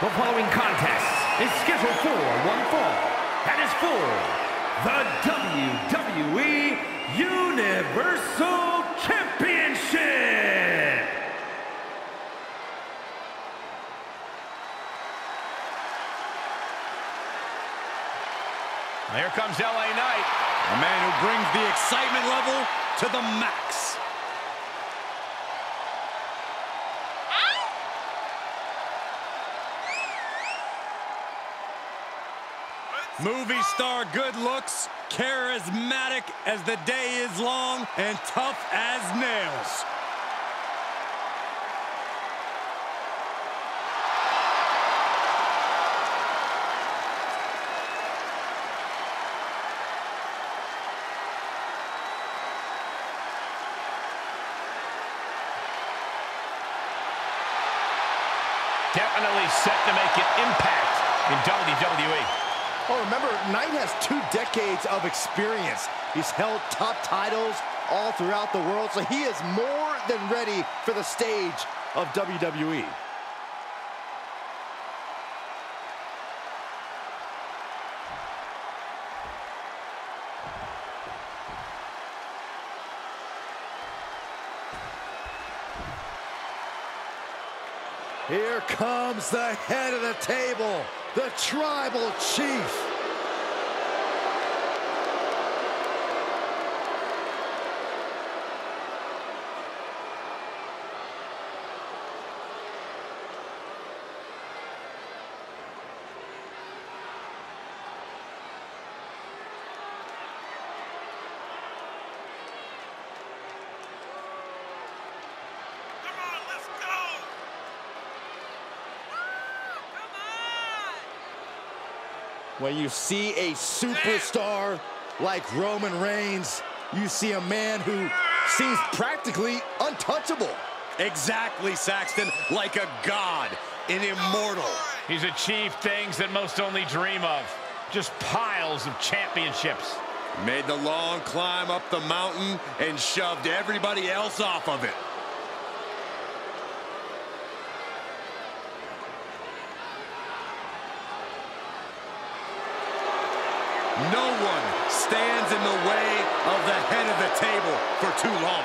The following contest is scheduled for one fall and is for the WWE Universal Championship. Here comes LA Knight, a man who brings the excitement level to the max. Movie star good looks, charismatic as the day is long, and tough as nails. Definitely set to make an impact in WWE. Well, remember, Knight has two decades of experience. He's held top titles all throughout the world, so he is more than ready for the stage of WWE. Here comes the head of the table, the Tribal Chief. When you see a superstar like Roman Reigns, you see a man who seems practically untouchable. Exactly, Saxton, like a god, an immortal. He's achieved things that most only dream of. Just piles of championships. Made the long climb up the mountain and shoved everybody else off of it. No one stands in the way of the head of the table for too long.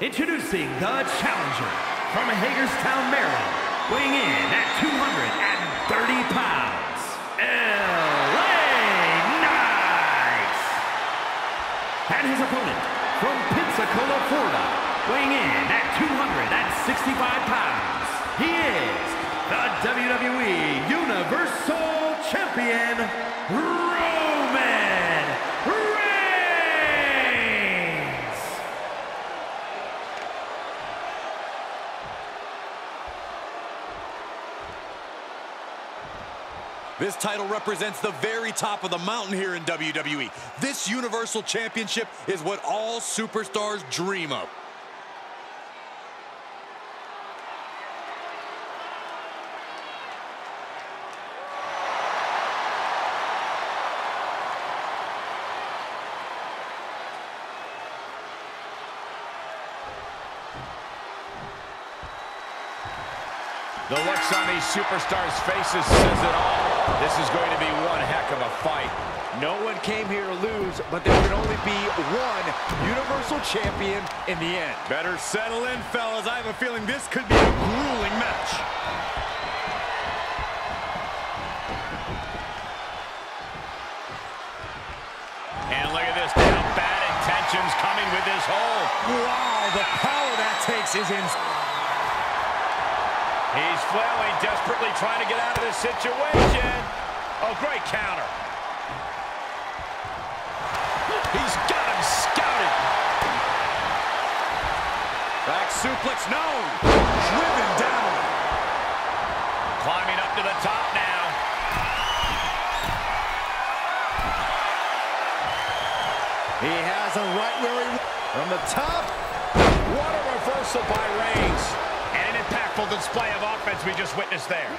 Introducing the challenger from Hagerstown, Maryland, weighing in at 230 pounds, LA Knight. And his opponent from Pensacola, Florida, weighing in at 265 pounds, he is the WWE Universal Champion, This title represents the very top of the mountain here in WWE. This Universal Championship is what all superstars dream of. The looks on these superstars' faces says it all. This is going to be one heck of a fight. No one came here to lose, but there can only be one Universal Champion in the end. Better settle in, fellas. I have a feeling this could be a grueling match. And look at this now. Bad intentions coming with this hold. Wow, the power that takes is in. He's flailing, desperately trying to get out of this situation. Oh, great counter. Suplex, no. Driven down. Climbing up to the top now. He has him right where he from the top. What a reversal by Reigns. And an impactful display of offense we just witnessed there.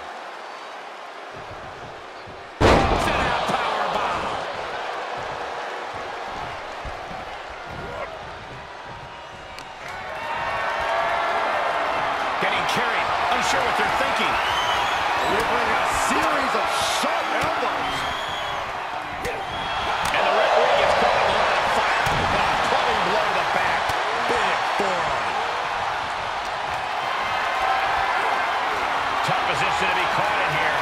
Getting carried. Unsure what they're thinking. Delivering a series of sharp elbows. And the referee gets caught in the line of fire. A clubbing blow to the back. Big forearm. Tough position to be caught in here.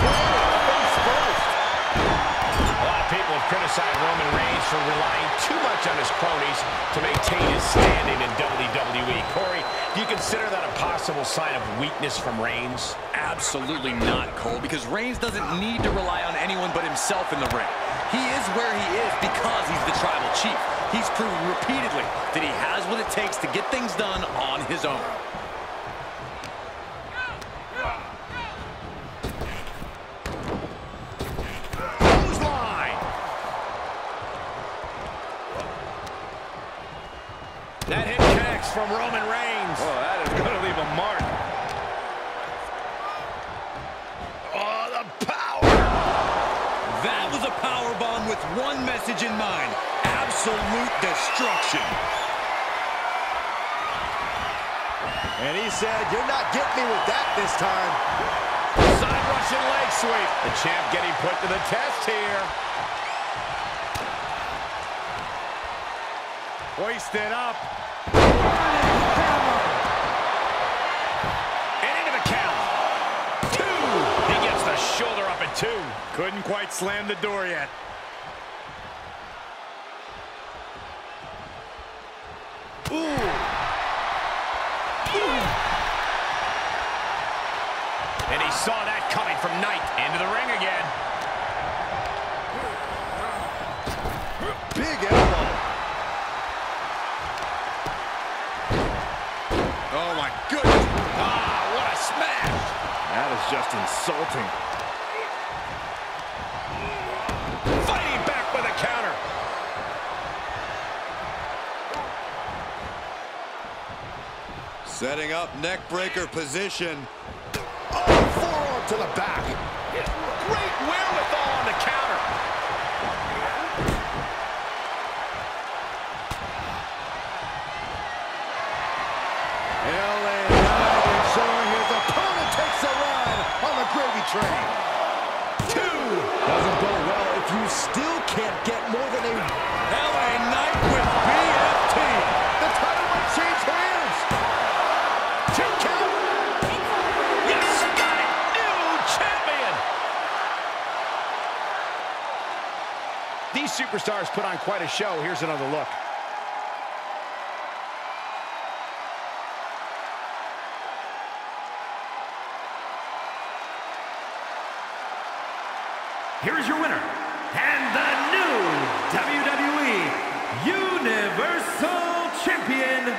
Face first. A lot of people have criticized Roman Reigns for relying too much on his cronies to maintain his standing consider that a possible sign of weakness from Reigns? Absolutely not, Cole, because Reigns doesn't need to rely on anyone but himself in the ring. He is where he is because he's the tribal chief. He's proven repeatedly that he has what it takes to get things done on his own. That hit connects from Roman Reigns. Absolute destruction. And he said, you're not getting me with that this time. Side Russian leg sweep. The champ getting put to the test here. Hoisted up. And into the count. Two. He gets the shoulder up at two. Couldn't quite slam the door yet. And he saw that coming from Knight. Into the ring again. Big elbow. Oh, my goodness. Ah, what a smash. That is just insulting. Fighting Setting up neck breaker position. Oh, forearm to the back. Great wherewithal on the counter. Superstars put on quite a show. Here's another look. Here's your winner, and the new WWE Universal Champion,